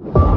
you.